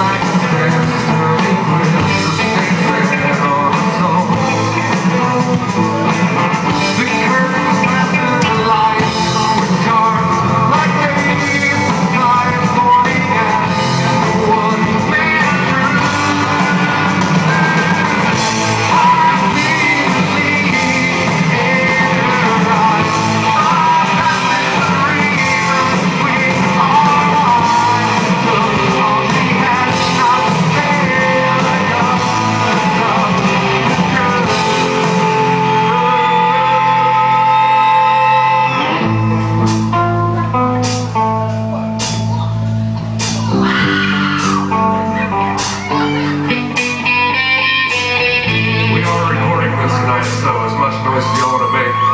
like noise y'all to make.